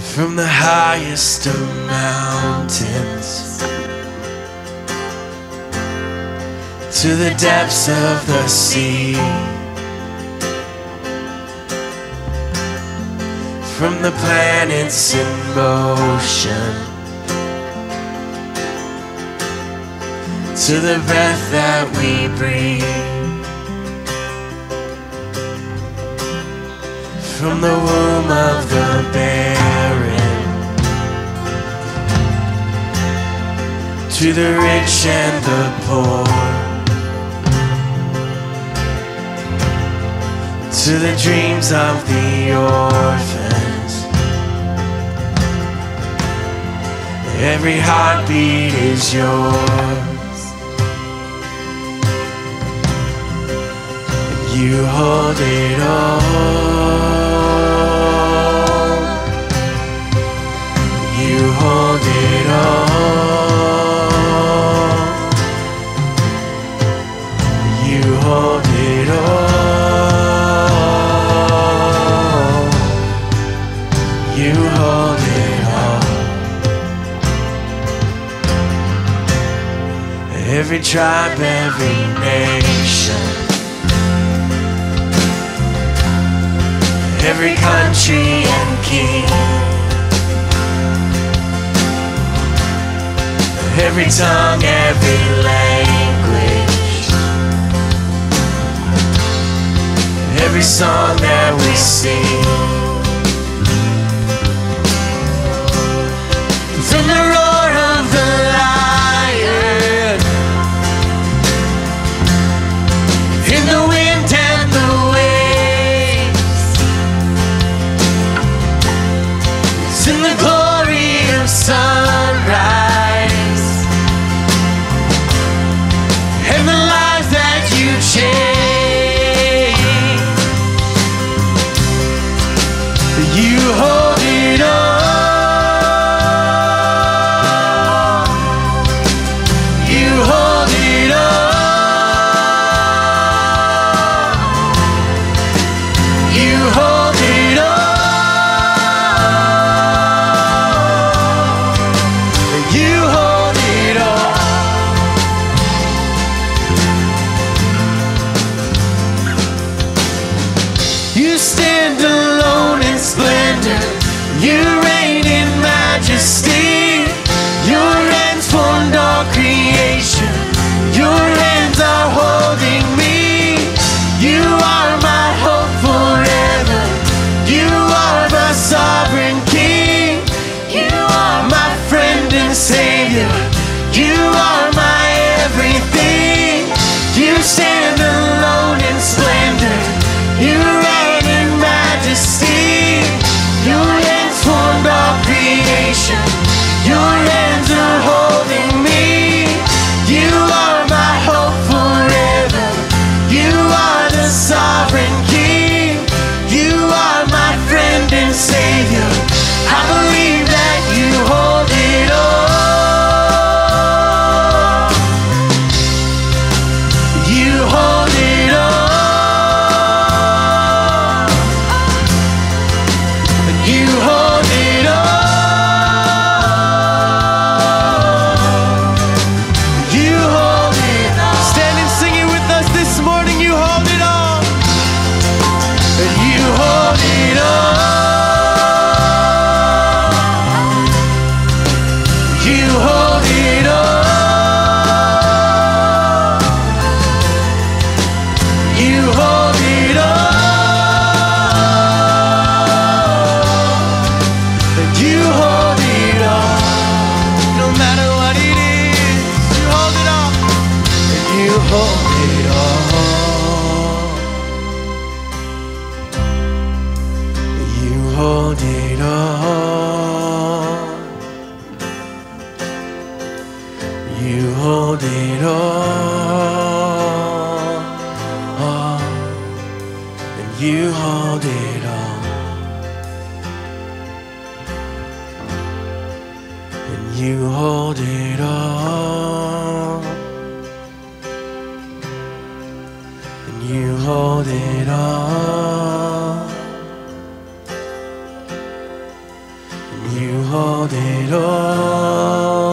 from the highest of mountains to the depths of the sea. From the planets in motion to the breath that we breathe. From the womb of the barren to the rich and the poor. To the dreams of the orphans. Every heartbeat is yours. You hold it all. Every tribe, every nation. every country and king, every tongue, every language, every song that we sing. In the glory of sunrise stand alone in splendor. You reign You hold it all. You hold it all. You hold it all. all. And you hold it all. And you hold it all. Hold it all. You hold it all.